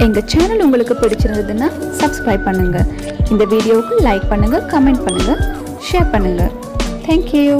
எங்கள் சேனல் உங்களுக்கு பிடிச்சிருந்ததுன்னா சப்ஸ்கிரைப் பண்ணுங்கள் இந்த வீடியோவுக்கு லைக் பண்ணுங்கள் கமெண்ட் பண்ணுங்கள் ஷேர் பண்ணுங்கள் தேங்க்யூ